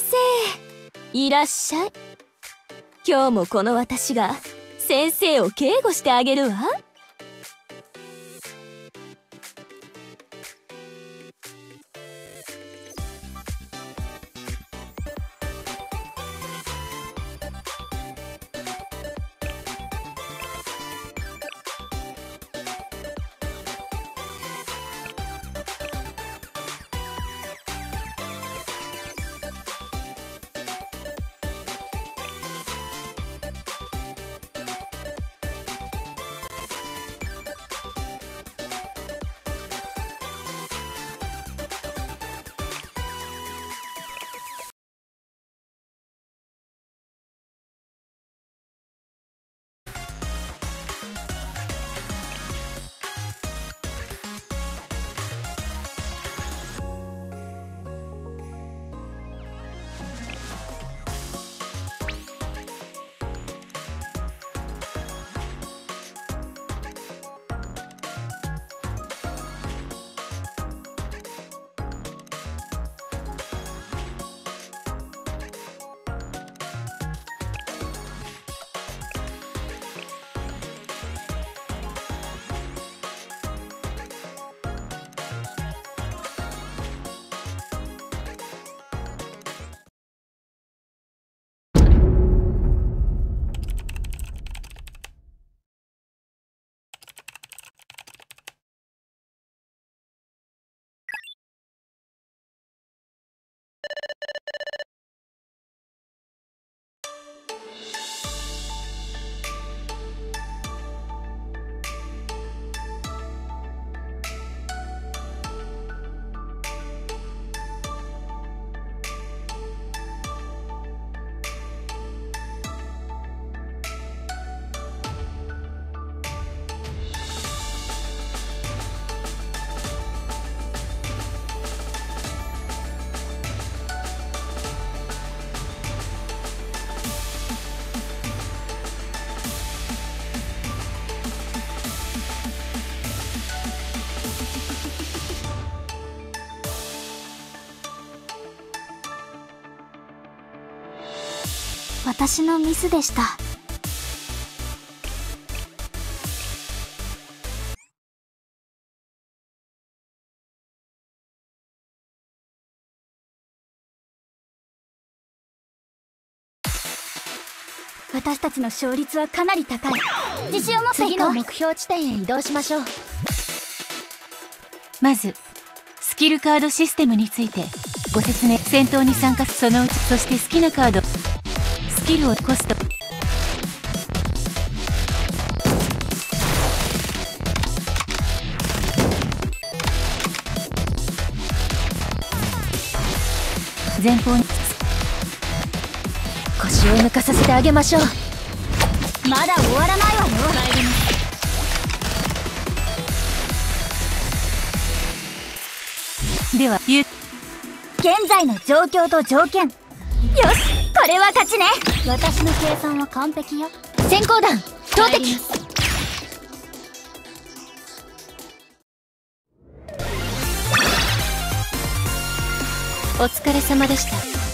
生いらっしゃい今日もこの私が先生を警護してあげるわ。私のミスでした。私たちの勝率はかなり高い。自信を持って次の目標地点へ移動しましょう。まずスキルカードシステムについてご説明。戦闘に参加そのうちそして好きなカード。キルをコスト。前方に腰を抜かさせてあげましょう。まだ終わらないわよ。では現在の状況と条件。よし。これは勝ちね。私の計算は完璧よ。先行弾投擲。お疲れ様でした